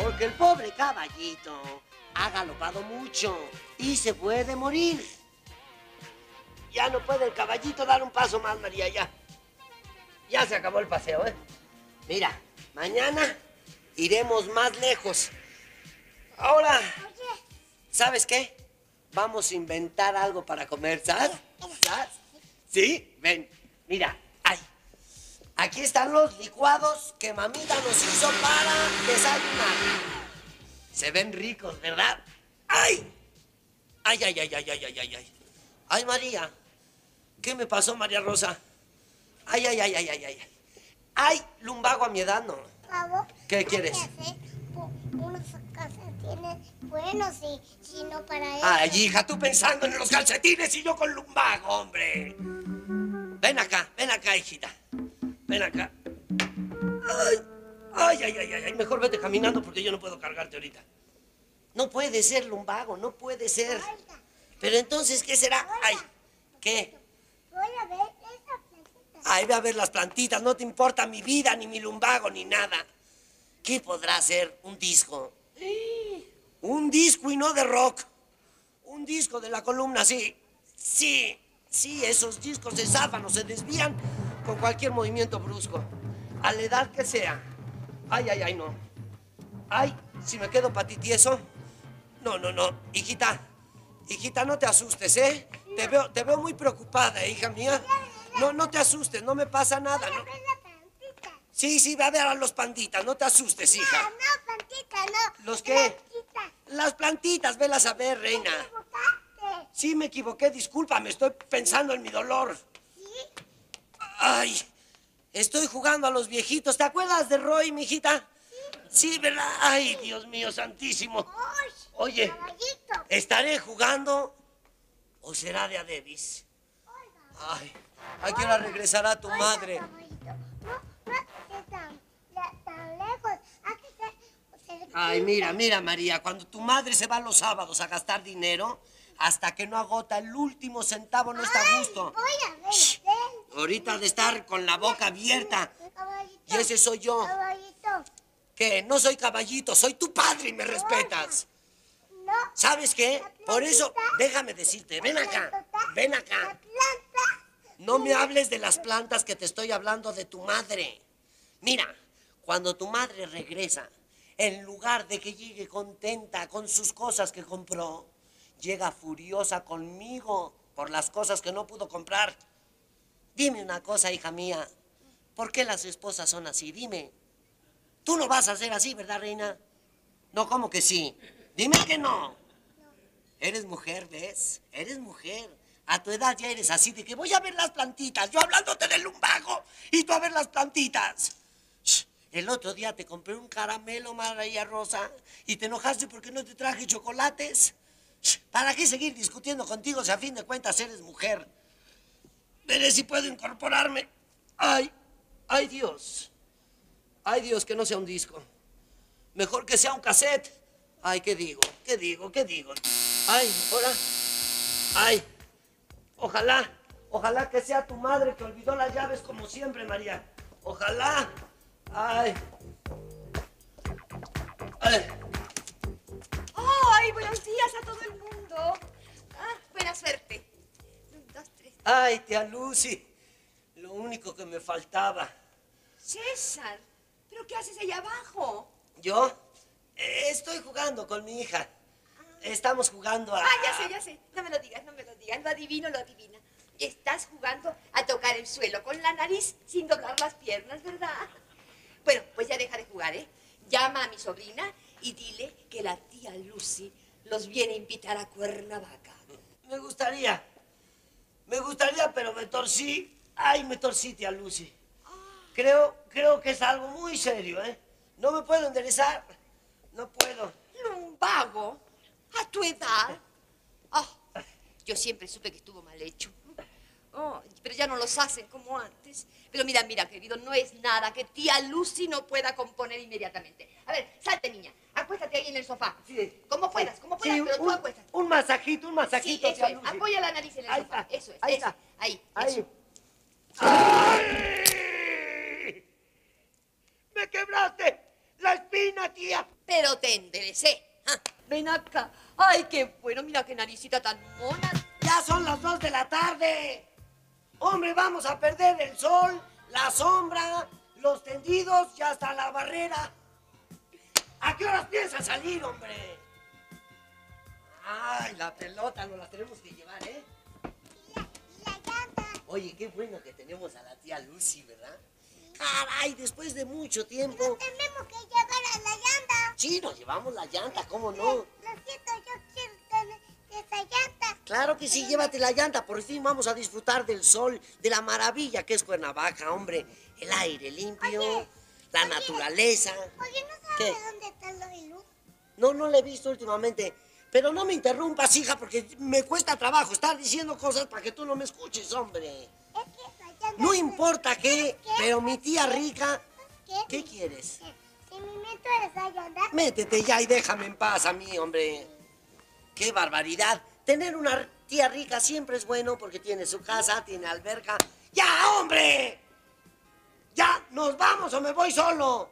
Porque el pobre caballito ha galopado mucho y se puede morir. Ya no puede el caballito dar un paso más, María, ya. Ya se acabó el paseo, ¿eh? Mira, mañana iremos más lejos. Ahora, ¿sabes qué? Vamos a inventar algo para comer, ¿sabes? ¿Sabes? ¿Sí? Ven, mira. Aquí están los licuados que mamita nos hizo para desayunar. Se ven ricos, ¿verdad? ¡Ay! ¡Ay, ay, ay, ay, ay, ay, ay! ¡Ay, ay María! ¿Qué me pasó, María Rosa? ¡Ay, ay, ay, ay, ay, ay! ¡Ay, lumbago a mi edad, no! ¿Qué quieres? Unos calcetines buenos y si no para eso. Ay, hija, tú pensando en los calcetines y yo con lumbago, hombre. Ven acá, ven acá, hijita. Ven acá. Ay, ay, ay, ay, ay, mejor vete caminando porque yo no puedo cargarte ahorita. No puede ser lumbago, no puede ser. Pero entonces, ¿qué será? Ay, ¿qué? Voy a ver esa plantita. Ay, ve a ver las plantitas, no te importa mi vida, ni mi lumbago, ni nada. ¿Qué podrá ser un disco? Un disco y no de rock. Un disco de la columna, sí. Sí, sí, esos discos se zafan o se desvían con cualquier movimiento brusco. A la edad que sea. Ay, ay, ay, no. Ay, si me quedo patitieso. No, no, no. Hijita, hijita, no te asustes, ¿eh? Te veo, te veo muy preocupada, hija mía. No, no te asustes, no me pasa nada. ¿no? Sí, sí, va a ver a los panditas, no te asustes, No, hija. no, plantita, no. ¿Los qué? Las plantitas, velas a ver, reina. Sí, me equivoqué, discúlpame, estoy pensando en mi dolor. Ay, estoy jugando a los viejitos. ¿Te acuerdas de Roy, mijita? Sí, ¿verdad? Ay, Dios mío, santísimo. Oye. ¿estaré jugando o será de a Davis? Ay, ¿a qué hora regresará tu madre? Ay, mira, mira, María, cuando tu madre se va los sábados a gastar dinero, hasta que no agota el último centavo no está a gusto. Voy a. Ahorita de estar con la boca abierta. Caballito. Y ese soy yo. Caballito. ¿Qué? No soy caballito, soy tu padre y me respetas. No. ¿Sabes qué? Por eso, déjame decirte, ven acá, ven acá. No me hables de las plantas que te estoy hablando de tu madre. Mira, cuando tu madre regresa, en lugar de que llegue contenta con sus cosas que compró, llega furiosa conmigo por las cosas que no pudo comprar. Dime una cosa, hija mía. ¿Por qué las esposas son así? Dime. Tú no vas a ser así, ¿verdad, reina? No, ¿cómo que sí? Dime que no. Eres mujer, ¿ves? Eres mujer. A tu edad ya eres así de que voy a ver las plantitas. Yo hablándote del lumbago y tú a ver las plantitas. El otro día te compré un caramelo, María Rosa, y te enojaste porque no te traje chocolates. ¿Para qué seguir discutiendo contigo si a fin de cuentas eres mujer? Veré si puedo incorporarme. Ay, ay Dios. Ay Dios, que no sea un disco. Mejor que sea un cassette. Ay, ¿qué digo? ¿Qué digo? ¿Qué digo? Ay, ahora. Ay. Ojalá, ojalá que sea tu madre que olvidó las llaves como siempre, María. Ojalá. Ay. Ay. ¡Ay, buenos días a todo el mundo! Ah, buena suerte. Ay, tía Lucy. Lo único que me faltaba. César, ¿pero qué haces allá abajo? ¿Yo? Eh, estoy jugando con mi hija. Estamos jugando a... Ah, ya sé, ya sé. No me lo digas, no me lo digas. Lo adivino, lo adivina. Estás jugando a tocar el suelo con la nariz sin doblar las piernas, ¿verdad? Bueno, pues ya deja de jugar, ¿eh? Llama a mi sobrina y dile que la tía Lucy los viene a invitar a Cuernavaca. Me gustaría. Me gustaría, pero me torcí. Ay, me torcí, tía Lucy. Creo, creo que es algo muy serio, ¿eh? No me puedo enderezar. No puedo. ¿Lumbago? ¿A tu edad? Ah, yo siempre supe que estuvo mal hecho. Oh, pero ya no los hacen como antes. Pero mira, mira, querido, no es nada que tía Lucy no pueda componer inmediatamente. A ver, salte, niña. Acuéstate ahí en el sofá. Sí. Como puedas, como puedas, Sí, pero tú un, acuéstate. un masajito, un Sí, masajito, eso tía es. Lucy. Apoya la nariz en el Ahí sofá. está, Eso es. ahí eso. está. Ahí, Ahí. eso. ¡Ay! ¡Me quebraste la espina! tía. Pero te enderecé. Ah, Ven acá. Ay, qué bueno. Mira qué naricita tan mona. Ya son las dos de la tarde. Hombre, vamos a perder el sol, la sombra, los tendidos y hasta la barrera. ¿A qué horas piensas salir, hombre? Ay, la pelota nos la tenemos que llevar, ¿eh? Y la, la llanta. Oye, qué bueno que tenemos a la tía Lucy, ¿verdad? Caray, después de mucho tiempo. tenemos que llevar a la llanta. Sí, nos llevamos la llanta, ¿cómo no? Lo siento, yo quiero tener esa llanta. Claro que sí, llévate la llanta. Por fin vamos a disfrutar del sol, de la maravilla que es Cuernavaca, hombre. El aire limpio, Oye, la oye. naturaleza. Oye, ¿no sabes ¿Qué? dónde está lo de luz? No, no la he visto últimamente. Pero no me interrumpas, hija, porque me cuesta trabajo estar diciendo cosas para que tú no me escuches, hombre. Es que. No importa qué, ¿Qué? pero mi tía rica... ¿Qué? ¿Qué quieres? Que Si me meto a esa llanta... Métete ya y déjame en paz a mí, hombre. ¡Qué barbaridad! Tener una tía rica siempre es bueno porque tiene su casa, tiene alberca. ¡Ya, hombre! ¡Ya! ¿Nos vamos o me voy solo?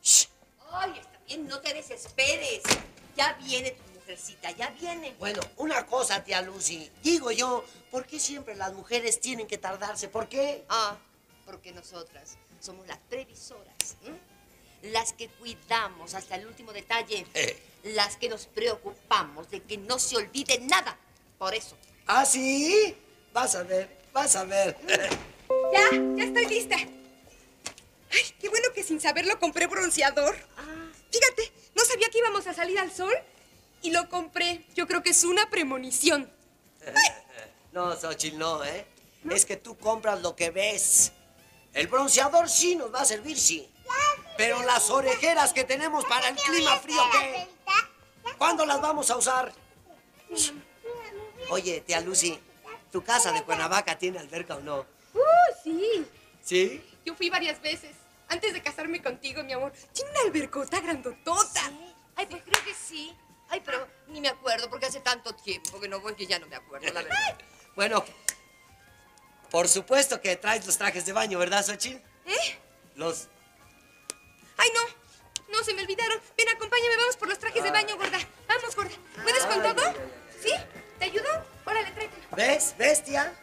Shh. Ay, está bien, no te desesperes. Ya viene tu mujercita, ya viene. Bueno, una cosa, tía Lucy. Digo yo, ¿por qué siempre las mujeres tienen que tardarse? ¿Por qué? Ah, porque nosotras somos las previsoras, ¿m? Las que cuidamos hasta el último detalle, Eh. las que nos preocupamos de que no se olvide nada. Por eso. ¿Ah, sí? Vas a ver, vas a ver. Ya, ya estoy lista. Ay, qué bueno que sin saberlo compré bronceador. Ah, Fíjate, no sabía que íbamos a salir al sol y lo compré. Yo creo que es una premonición. No, Xochitl, no, ¿eh? Es que tú compras lo que ves. El bronceador sí nos va a servir, sí. Pero las orejeras que tenemos para el clima frío, ¿qué? ¿Cuándo las vamos a usar? Oye, tía Lucy, ¿tu casa de Cuernavaca tiene alberca o no? ¡Uh, sí! ¿Sí? Yo fui varias veces. Antes de casarme contigo, mi amor. Tiene una albercota grandotota. Ay, pues creo que sí. Ay, pero ni me acuerdo porque hace tanto tiempo que no voy que ya no me acuerdo, la verdad. Bueno, por supuesto que traes los trajes de baño, ¿verdad, Xochitl? ¿Eh? Los... Ay, no. No, se me olvidaron. Ven, acompáñame, vamos por los trajes de baño, gorda. Vamos, gorda. ¿Puedes con todo? ¿Sí? ¿Te ayudo? Órale, tráetelo. ¿Ves, bestia?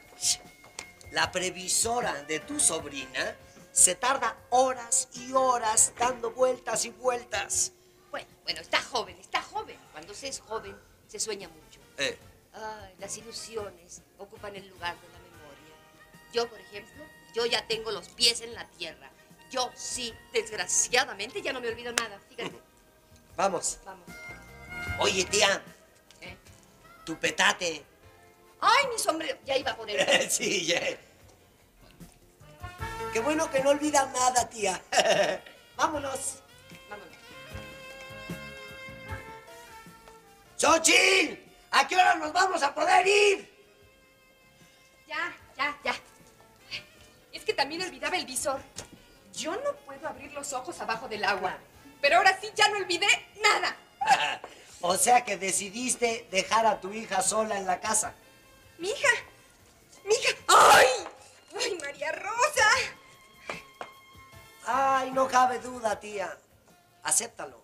La previsora de tu sobrina se tarda horas y horas dando vueltas y vueltas. Bueno, bueno, está joven, está joven. Cuando se es joven, se sueña mucho. Eh, Ay, las ilusiones ocupan el lugar de la memoria. Yo, por ejemplo, yo ya tengo los pies en la tierra. Yo sí, desgraciadamente, ya no me olvido nada. Fíjate, vamos. vamos. Oye, tía, ¿eh? tu petate. Ay, mi sombrero, ya iba a poner. sí, ya. Qué bueno que no olvidas nada, tía. Vámonos. Vámonos. ¡Xochitl! ¿A qué hora nos vamos a poder ir? Ya, ya, ya. Es que también olvidaba el visor. Yo no puedo abrir los ojos abajo del agua. Pero ahora sí ya no olvidé nada. o sea que decidiste dejar a tu hija sola en la casa. Mi hija. Mi hija. ¡Ay! ¡Ay, María Rosa! Ay, no cabe duda, tía. Acéptalo.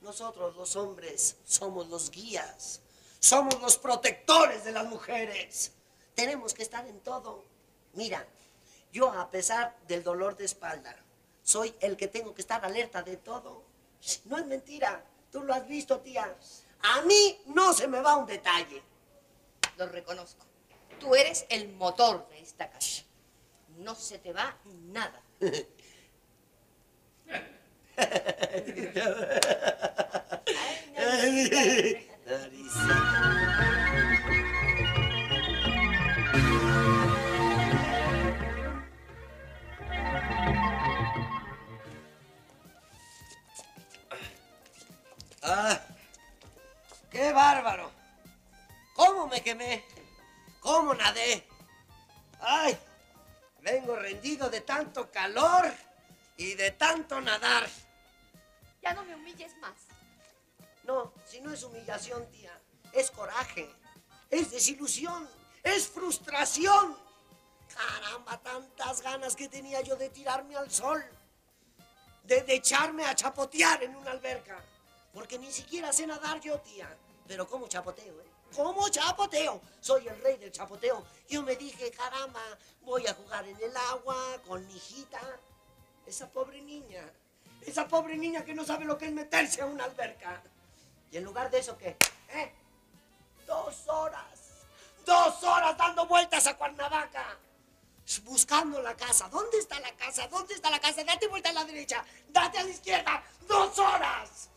Nosotros los hombres somos los guías. Somos los protectores de las mujeres. Tenemos que estar en todo. Mira, yo a pesar del dolor de espalda, soy el que tengo que estar alerta de todo. No es mentira. Tú lo has visto, tía. A mí no se me va un detalle. Lo reconozco. Tú eres el motor de esta casa. No se te va nada. ¡Ah! Tanto nadar. Ya no me humilles más. No, si no es humillación, tía, es coraje, es desilusión, es frustración. Caramba, tantas ganas que tenía yo de tirarme al sol. de, de echarme a chapotear en una alberca. Porque ni siquiera sé nadar yo, tía. Pero ¿cómo chapoteo, eh? ¿Cómo chapoteo? Soy el rey del chapoteo. Yo me dije, caramba, voy a jugar en el agua con mi hijita. Esa pobre niña. Esa pobre niña que no sabe lo que es meterse a una alberca. Y en lugar de eso, ¿qué? ¿Eh? Dos horas. Dos horas dando vueltas a Cuernavaca. Buscando la casa. ¿Dónde está la casa? ¿Dónde está la casa? Date vuelta a la derecha. Date a la izquierda. Dos horas.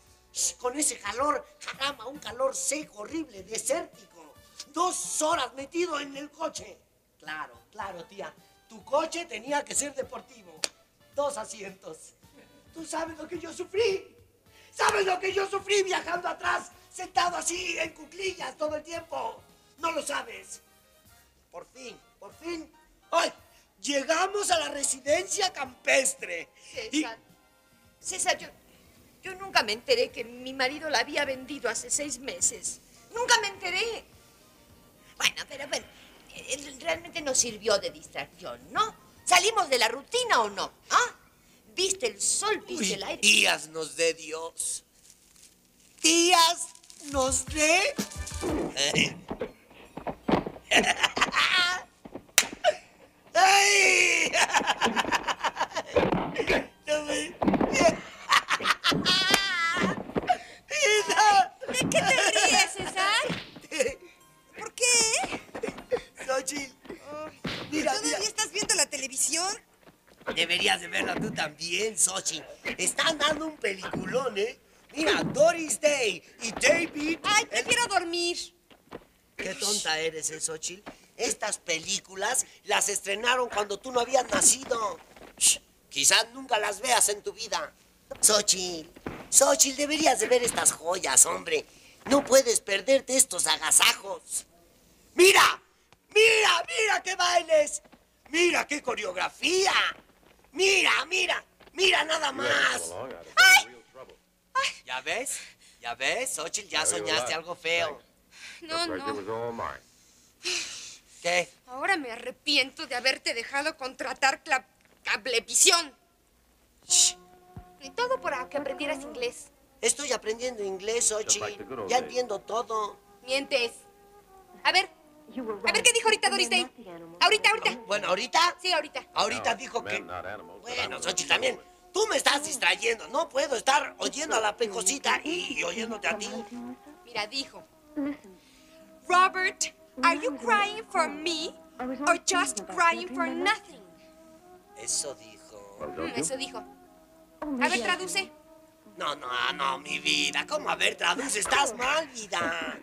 Con ese calor, caramba, un calor seco, horrible, desértico. Dos horas metido en el coche. Claro, claro, tía. Tu coche tenía que ser deportivo. Dos asientos. ¿Tú sabes lo que yo sufrí? ¿Sabes lo que yo sufrí viajando atrás, sentado así en cuclillas todo el tiempo? No lo sabes. Por fin, por fin. ¡Ay! Llegamos a la residencia campestre. Y- César, César, yo, yo nunca me enteré que mi marido la había vendido hace seis meses. Nunca me enteré. Bueno, pero bueno, eh, realmente nos sirvió de distracción, ¿no? ¿Salimos de la rutina o no? ¿Ah? ¿Viste el sol, viste Uy, el aire? días nos dé Dios. Días nos dé. ¡Ay! No me- Deberías de verla tú también, Xochitl. Están dando un peliculón, ¿eh? Mira, Doris Day y David... Ay, el- prefiero dormir. Qué tonta eres, ¿eh, Xochitl? Estas películas las estrenaron cuando tú no habías nacido. Shh, quizás nunca las veas en tu vida. Xochitl, Xochitl, deberías de ver estas joyas, hombre. No puedes perderte estos agasajos. ¡Mira! ¡Mira, mira qué bailes! ¡Mira qué coreografía! ¡Mira, mira! ¡Mira nada más! ¿Ya ves? ¿Ya ves, Xochitl? Ya soñaste algo feo. No, no. ¿Qué? Ahora me arrepiento de haberte dejado contratar cablevisión. Shh. Y todo para que aprendieras inglés. Estoy aprendiendo inglés, Xochitl. Ya entiendo todo. Mientes. A ver, a ver qué dijo ahorita Doris Day. Ahorita, ahorita. Bueno, ahorita. Sí, ahorita. Ahorita dijo que. Bueno, Xochitl, también. Tú me estás distrayendo. No puedo estar oyendo a la pecosita y, y oyéndote a ti. Mira, dijo. Robert, are you crying for me or just crying for nothing? Eso dijo. Mm, eso dijo. A ver, traduce. No, no, no, mi vida. ¿Cómo? A ver, traduce. Estás mal, vida.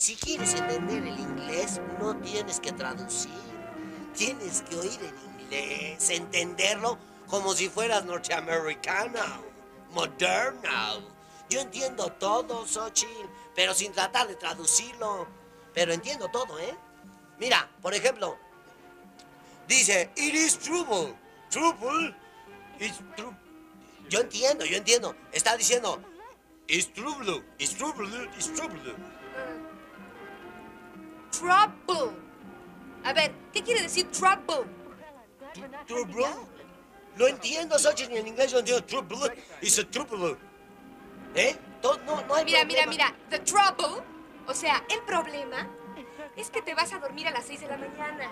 Si quieres entender el inglés, no tienes que traducir. Tienes que oír el inglés, entenderlo como si fueras norteamericana, moderna. Yo entiendo todo, Xochitl, pero sin tratar de traducirlo. Pero entiendo todo, ¿eh? Mira, por ejemplo, dice, it is trouble. Trouble is trouble. Yo entiendo, yo entiendo. Está diciendo, it's trouble, it's trouble, it's trouble. Trouble. A ver, ¿qué quiere decir trouble? Trouble. Lo entiendo, Xochitl, ni en inglés yo entiendo trouble. It's a trouble. ¿Eh? No, no hay Mira, mira, mira. The trouble, o sea, el problema, es que te vas a dormir a las 6 de la mañana.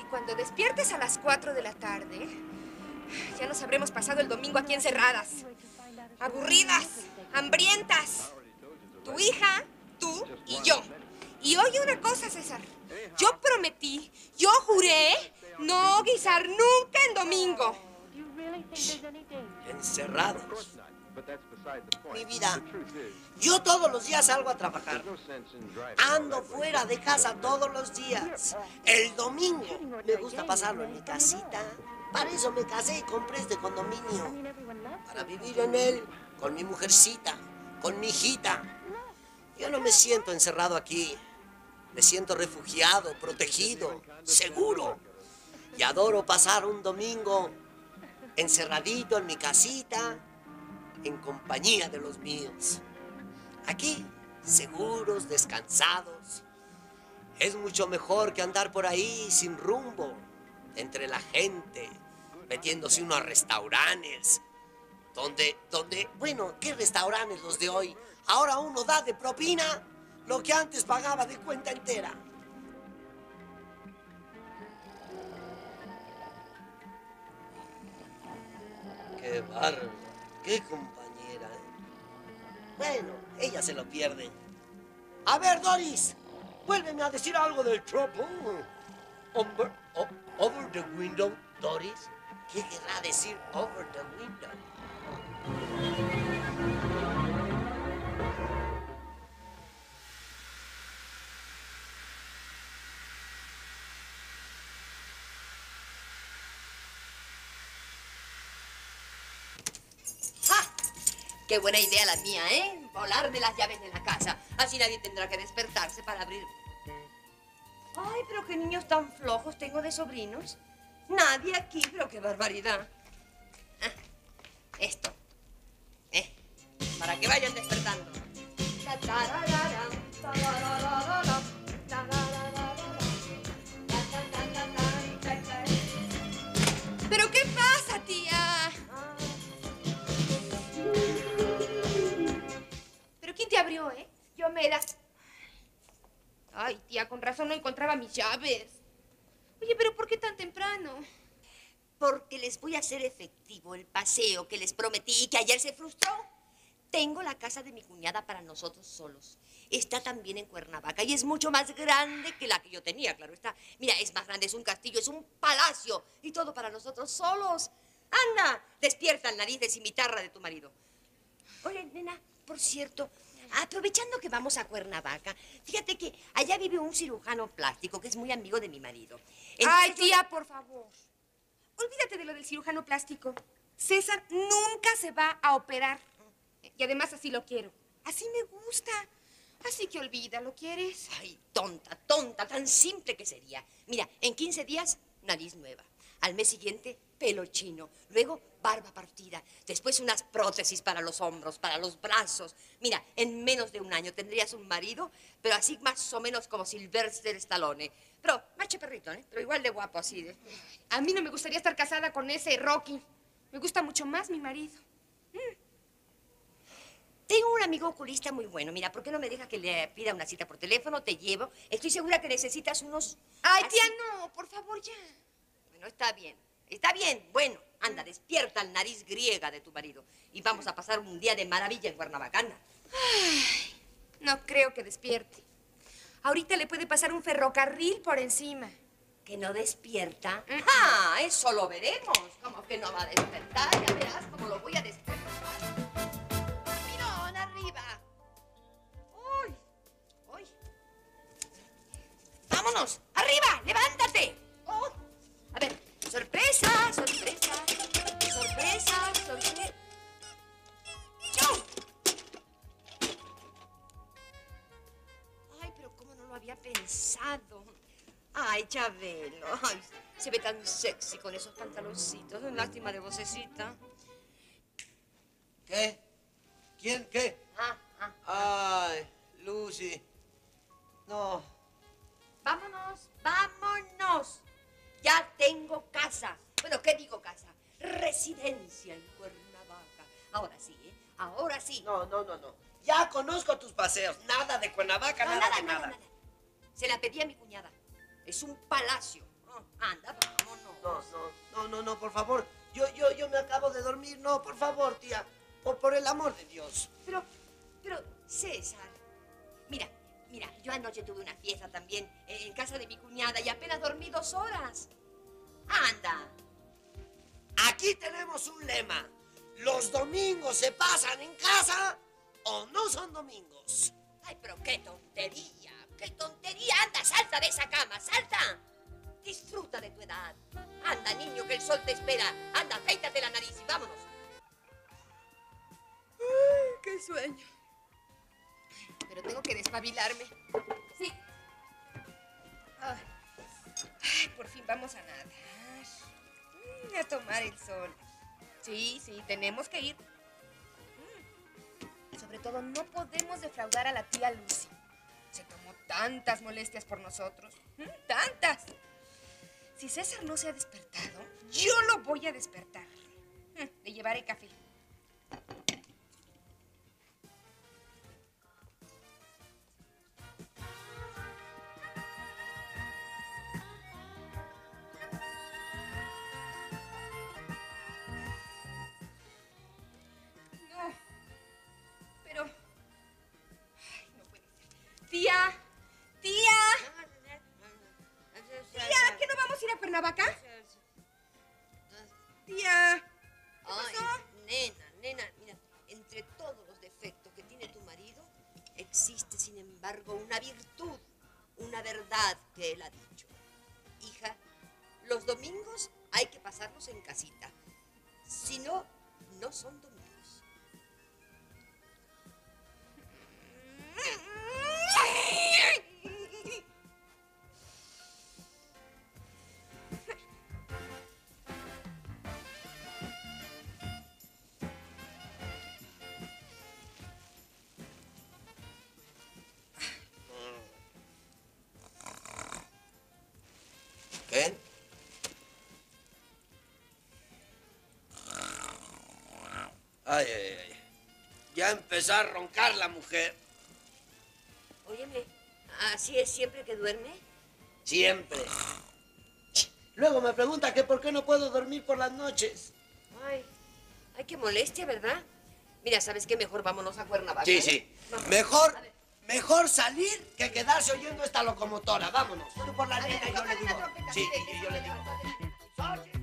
Y cuando despiertes a las 4 de la tarde, ya nos habremos pasado el domingo aquí encerradas. Aburridas, hambrientas. Tu hija, tú y yo. Y oye una cosa, César. Yo prometí, yo juré no guisar nunca en domingo. Encerrados. Mi vida, yo todos los días salgo a trabajar. Ando fuera de casa todos los días. El domingo me gusta pasarlo en mi casita. Para eso me casé y compré este condominio. Para vivir en él con mi mujercita, con mi hijita. Yo no me siento encerrado aquí. Me siento refugiado, protegido, seguro. Y adoro pasar un domingo encerradito en mi casita, en compañía de los míos. Aquí, seguros, descansados. Es mucho mejor que andar por ahí sin rumbo, entre la gente, metiéndose uno a restaurantes, Donde, donde, bueno, ¿qué restaurantes los de hoy? Ahora uno da de propina lo que antes pagaba de cuenta entera. Qué bárbaro, qué compañera. ¿eh? Bueno, ella se lo pierde. A ver, Doris, vuélveme a decir algo del trouble. Over, o- over the window, Doris. ¿Qué querrá decir over the window? Qué buena idea la mía, ¿eh? Volarme las llaves de la casa. Así nadie tendrá que despertarse para abrir. Ay, pero qué niños tan flojos tengo de sobrinos. Nadie aquí, pero qué barbaridad. Ah, esto. ¿Eh? Para que vayan despertando. Ay, tía, con razón no encontraba mis llaves. Oye, pero ¿por qué tan temprano? Porque les voy a hacer efectivo el paseo que les prometí y que ayer se frustró. Tengo la casa de mi cuñada para nosotros solos. Está también en Cuernavaca y es mucho más grande que la que yo tenía, claro está. Mira, es más grande, es un castillo, es un palacio y todo para nosotros solos. Anda, despierta el nariz de cimitarra de tu marido. Oye, nena, por cierto, aprovechando que vamos a Cuernavaca, fíjate que allá vive un cirujano plástico que es muy amigo de mi marido. Ay, tía, por favor. Olvídate de lo del cirujano plástico. César nunca se va a operar. Y además así lo quiero. Así me gusta. Así que olvídalo, ¿quieres? Ay, tonta, tonta, tan simple que sería. Mira, en 15 días, nariz nueva. Al mes siguiente, pelo chino. Luego, barba partida. Después, unas prótesis para los hombros, para los brazos. Mira, en menos de un año tendrías un marido, pero así más o menos como Sylvester Stallone. Pero, macho perrito, ¿eh? Pero igual de guapo, así. A mí no me gustaría estar casada con ese Rocky. Me gusta mucho más mi marido. Tengo un amigo oculista muy bueno. Mira, ¿por qué no me deja que le pida una cita por teléfono? Te llevo. Estoy segura que necesitas unos... Ay, así- tía, no, por favor, ya. Bueno, está bien. Está bien. Bueno, anda, despierta el nariz griega de tu marido. Y vamos a pasar un día de maravilla en Cuernavaca. Anda. No creo que despierte. Ahorita le puede pasar un ferrocarril por encima. ¿Que no despierta? ¡Ah! Eso lo veremos. ¿Cómo que no va a despertar? Ya verás cómo lo voy a despertar. Chabelo. Ay, se ve tan sexy con esos pantaloncitos. Lástima de vocecita. ¿Qué? ¿Quién? ¿Qué? Ah, ah. Ay, Lucy. No. Vámonos, vámonos. Ya tengo casa. Bueno, ¿qué digo casa? Residencia en Cuernavaca. Ahora sí, ¿eh? Ahora sí. No, no, no, no. Ya conozco tus paseos. Nada de Cuernavaca, No, nada, de nada. Se la pedí a mi cuñada. Es un palacio. Oh, anda, vámonos. No, no, no, no, no, por favor. Yo, yo, yo me acabo de dormir. No, por favor, tía. Por, por el amor de Dios. Pero, pero, César, mira, mira, yo anoche tuve una fiesta también eh, en casa de mi cuñada y apenas dormí dos horas. Anda. Aquí tenemos un lema. Los domingos se pasan en casa o no son domingos. Ay, pero qué tontería, salta de esa cama, salta. Disfruta de tu edad. Anda, niño, que el sol te espera. Anda, afeítate la nariz y vámonos. ¡Qué sueño! Pero tengo que despabilarme. Sí. Ay, Ay, por fin vamos a nadar. Mm, A tomar el sol. Sí, sí, tenemos que ir. Mm. Sobre todo, no podemos defraudar a la tía Lucy. Tantas molestias por nosotros. ¡Tantas! Si César no se ha despertado, yo lo voy a despertar. Le llevaré café. No. Pero... No puede ser. Tía, ir a Cuernavaca? Tía. Pasó? nena, nena, mira, entre todos los defectos que tiene tu marido, existe, sin embargo, una virtud, una verdad que él ha dicho. Hija, los domingos hay que pasarlos en casita. Si no, no son domingos. Ay, ay, ay. Ya empezó a roncar la mujer. Óyeme, ¿así es siempre que duerme? Siempre. Luego me pregunta que por qué no puedo dormir por las noches. Ay, ay, qué molestia, ¿verdad? Mira, ¿sabes qué? Mejor vámonos a Cuernavaca. Sí, ¿eh? sí. Vamos. Mejor, mejor salir que quedarse oyendo esta locomotora. Vámonos. Tú por la y yo le digo. Sí, y yo le digo.